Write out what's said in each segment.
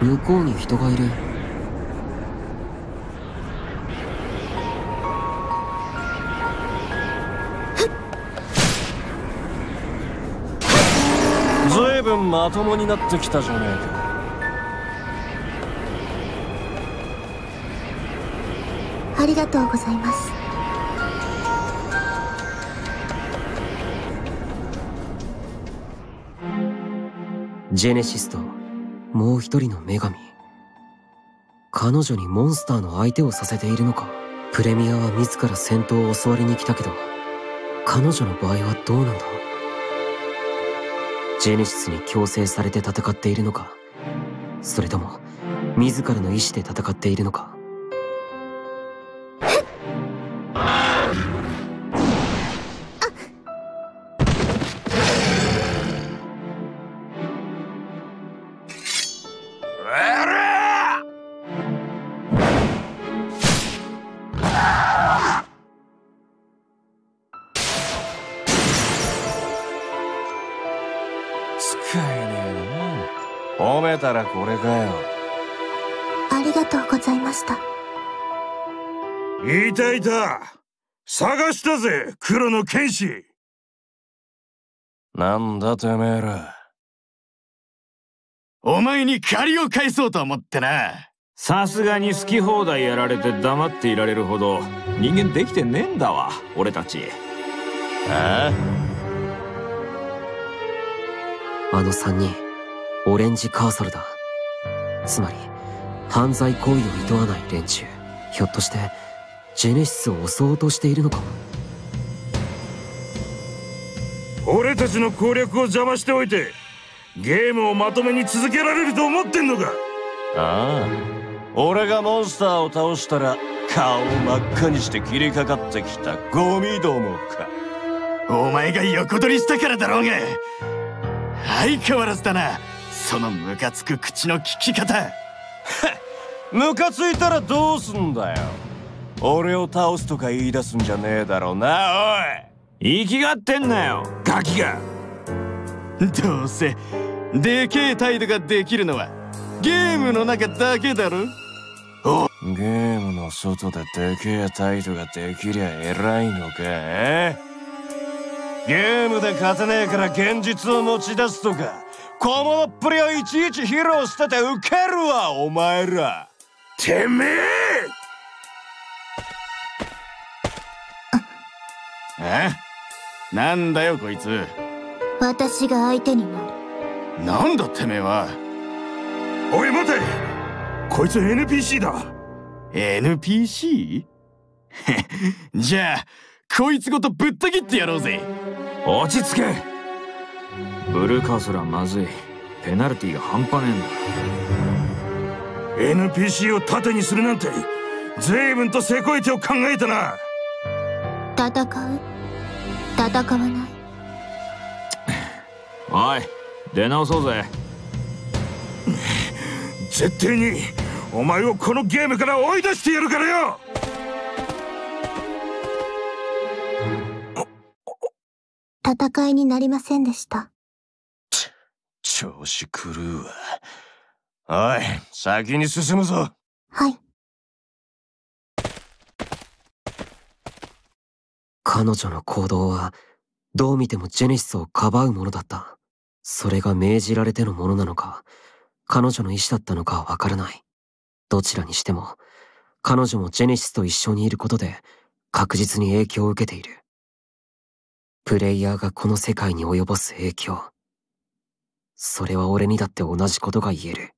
向こうに人がいる。ずいぶんまともになってきたじゃねえか。ありがとうございます。ジェネシスともう一人の女神。彼女にモンスターの相手をさせているのか。プレミアは自ら戦闘を教わりに来たけど彼女の場合はどうなんだジェネシスに強制されて戦っているのか。それとも自らの意志で戦っているのか。褒めたらこれかよ。ありがとうございました。いたいた。探したぜ黒の剣士。なんだてめえら。お前に借りを返そうと思ってな。さすがに好き放題やられて黙っていられるほど人間できてねえんだわ俺たち。ああの三人オレンジカーソルだ。つまり犯罪行為を厭わない連中ひょっとしてジェネシスを襲おうとしているのか俺たちの攻略を邪魔しておいてゲームをまとめに続けられると思ってんのか？ああ。俺がモンスターを倒したら顔を真っ赤にして切りかかってきたゴミどもか。お前が横取りしたからだろうが。相変わらずだなそのムカつく口の利き方。ムカついたらどうすんだよ。俺を倒すとか言い出すんじゃねえだろうな。おい。生きがってんなよ。ガキが。どうせでけえ態度ができるのはゲームの中だけだろ。ゲームの外ででけえ態度ができりゃ偉いのか。えゲームで勝てねえから現実を持ち出すとか小物っぷりをいちいち披露しててウケるわお前ら。てめえ！え？なんだよこいつ。私が相手になる。なんだてめえは。おい待て！こいつ NPC だ。NPC? じゃあこいつごとぶった切ってやろうぜ。落ち着けブルーカーすらまずい。ペナルティが半端ねえんだ。NPC を盾にするなんて随分とせこい手を考えたな。戦う？戦わない？おい出直そうぜ。絶対にお前をこのゲームから追い出してやるからよ。戦いになりませんでした調子狂うわ。おい、先に進むぞ。はい彼女の行動は、どう見てもジェネシスをかばうものだった。それが命じられてのものなのか、彼女の意志だったのかはわからない。どちらにしても、彼女もジェネシスと一緒にいることで、確実に影響を受けている。プレイヤーがこの世界に及ぼす影響。それは俺にだって同じことが言える。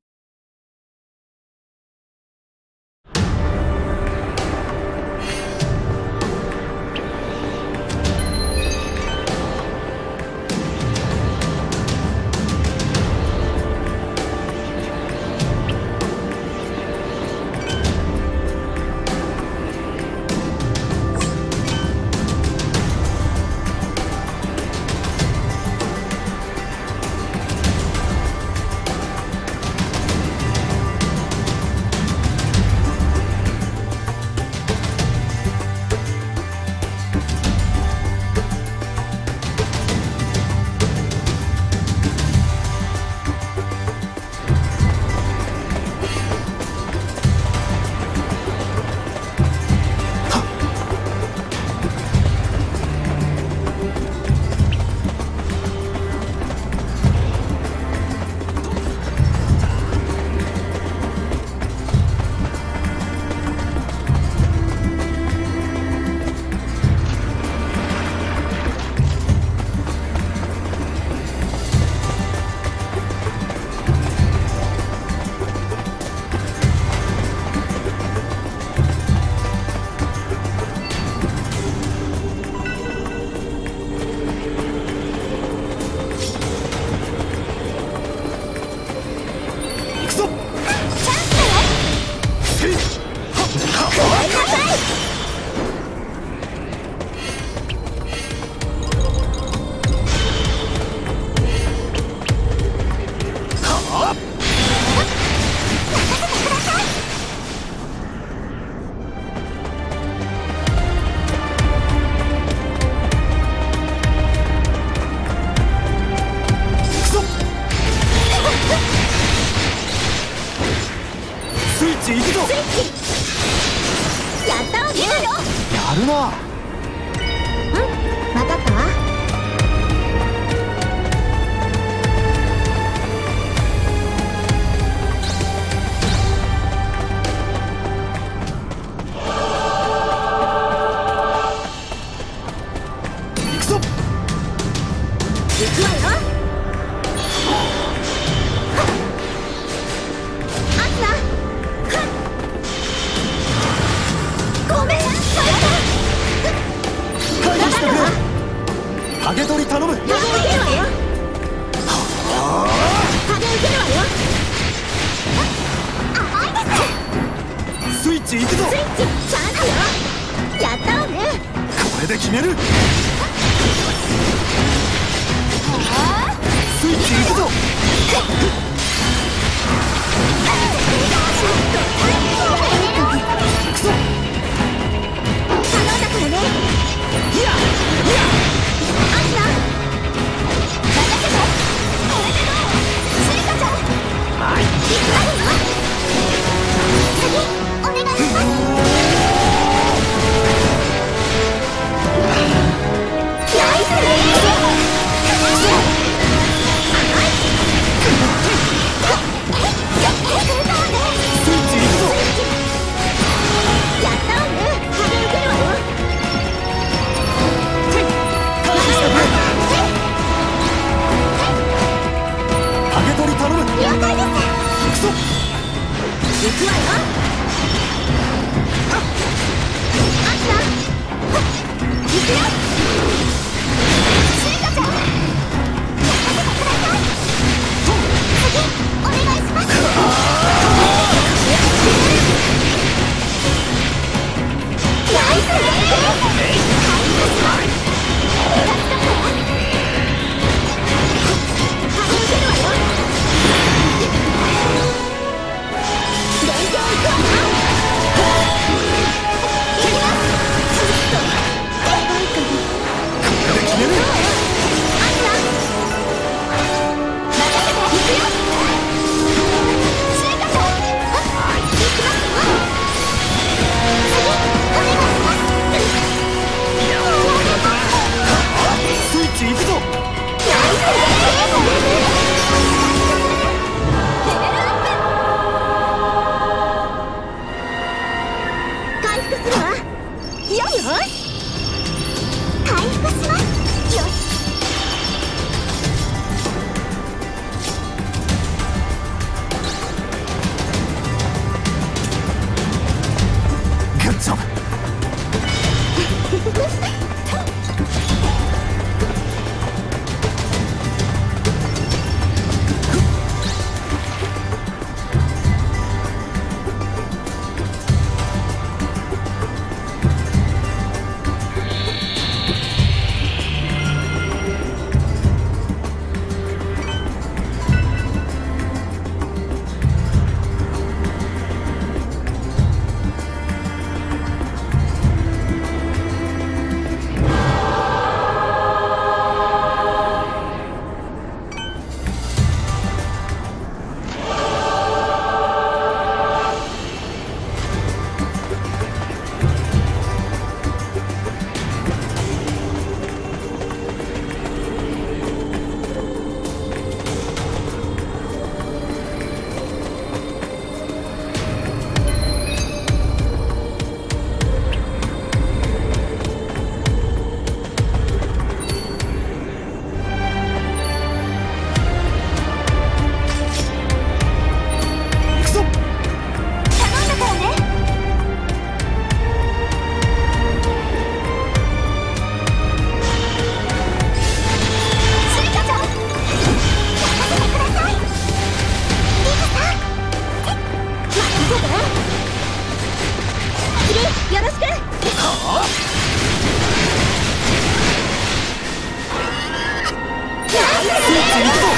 イ ス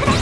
ください